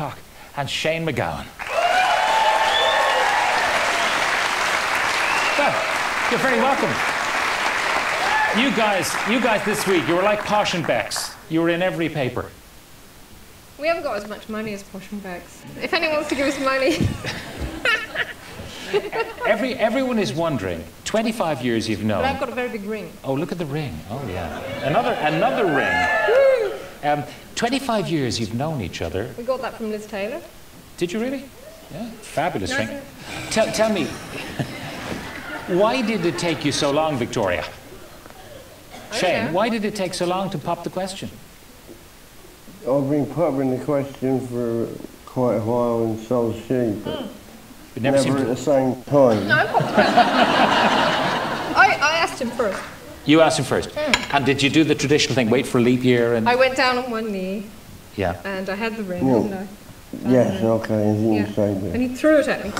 Clarke and Shane MacGowan. Well, you're very welcome. You guys, you guys this week, you were like Posh and Becks. You were in every paper. We haven't got as much money as Posh and Becks. If anyone wants to give us money, Every, everyone is wondering, 25 years you've known. but I've got a very big ring. Oh, look at the ring. Oh, yeah. Another, another ring. Um, 25 years you've known each other. We got that from Liz Taylor. Did you really? Yeah, fabulous No, ring. no. Tell, tell me, why did it take you so long, Victoria? Shane, why did it take so long to pop the question? I've been popping the question for quite a while and so has she, but hmm. It never, never, at the same time. No, I popped the question. I, I asked him first. You asked him first. Mm. And did you do the traditional thing, wait for a leap year and... I went down on one knee Yeah. and I had the ring, No. didn't I? Yes, um, okay, Yeah. can And he threw it at me.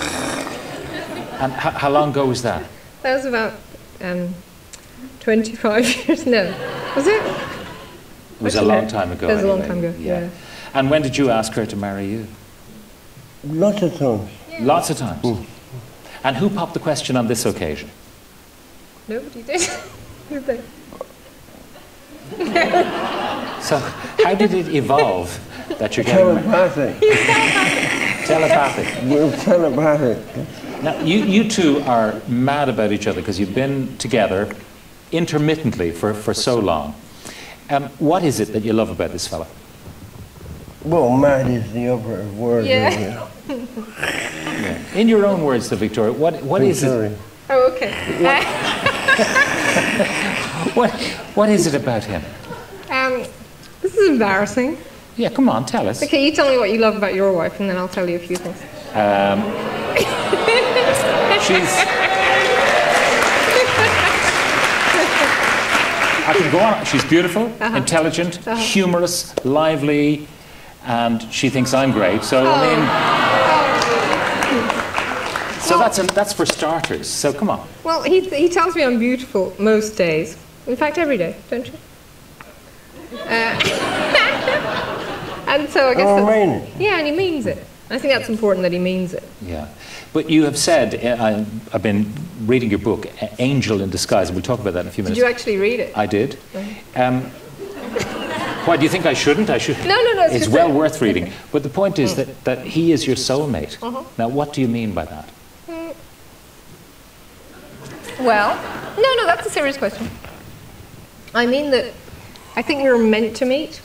And h- how long ago was that? That was about um, 25 years. No. Was it? It was a long no. time ago. It was a long time ago, yeah. And when did you ask her to marry you? Lots of times. Lots of times. Mm. And who popped the question on this occasion? Nobody did. Did they? So, how did it evolve that you're getting married? Telepathic. Telepathic. We're telepathic. Now, you, you two are mad about each other because you've been together intermittently for, for so long. Um, what is it that you love about this fella? Well, mad is the operative word. Yeah. isn't? In your own words, though, Victoria, what, what is it? Oh, okay. What, what is it about him? Um, this is embarrassing. Yeah, come on, tell us. Okay, you tell me what you love about your wife, and then I'll tell you a few things. She's. I can go on. She's beautiful, Uh-huh. intelligent, humorous, lively, and she thinks I'm great. So I mean, so that's a, that's for starters. So come on. Well, he, he tells me I'm beautiful most days. In fact, every day, don't you? Uh, and so I guess. Oh, that's- mean. Yeah, and he means it. I think that's important that he means it. Yeah, but you have said uh, I've been reading your book, Angel in Disguise, and we'll talk about that in a few minutes. Did you actually read it? I did. Um, why do you think I shouldn't? I should. No, no, no, it's It's well that- worth reading. But the point is that, that he is your soulmate. Uh-huh. Now, what do you mean by that? Well, no, no, that's a serious question. I mean that I think we were meant to meet.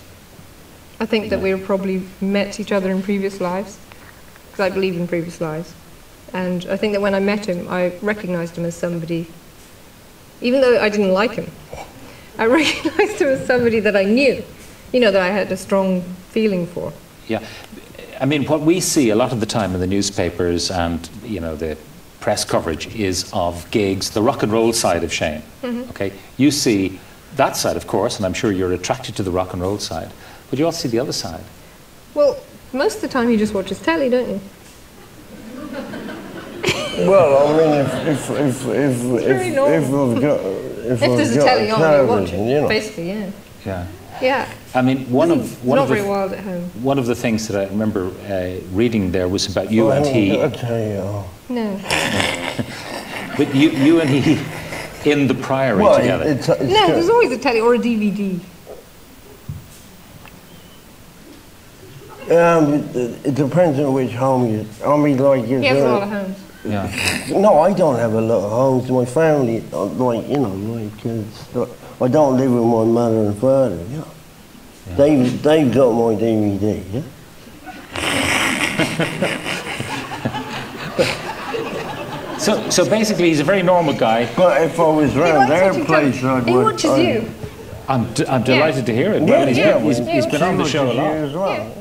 I think that we were probably met each other in previous lives, because I believe in previous lives. And I think that when I met him, I recognized him as somebody, even though I didn't like him, I recognized him as somebody that I knew, you know, that I had a strong feeling for. Yeah, I mean, what we see a lot of the time in the newspapers and you know the press coverage is of gigs, the rock and roll side of Shane. Mm-hmm. Okay, you see that side, of course, and I'm sure you're attracted to the rock and roll side, but you also see the other side. Well, most of the time you just watch his telly, don't you? Well, I mean, if if if if if, if I've got if, If I've there's a got telly on, you watch it. you know. Basically, yeah. Yeah. Yeah. I mean, one It's of one not of the wild at home. one of the things that I remember uh, reading there was about you Oh, and I he, will tell you. No. but you you and he in the Priory Well, together. it's, it's No, got- there's always a telly or a DVD. Um, it, it depends on which home you. I mean, like if He has a lot of homes. yeah. No, I don't have a lot of homes. My family, uh, like you know, my kids. uh, I don't live with my mother and father. Yeah. They've they've got my DVD. Yeah. So so basically, he's a very normal guy. But if I was around their place, tell- I'd He watch- watches I'd- you. I'm, d- I'm delighted to hear it. Yeah, Well, he's yeah, been, he's, he's been on the show a lot. as well.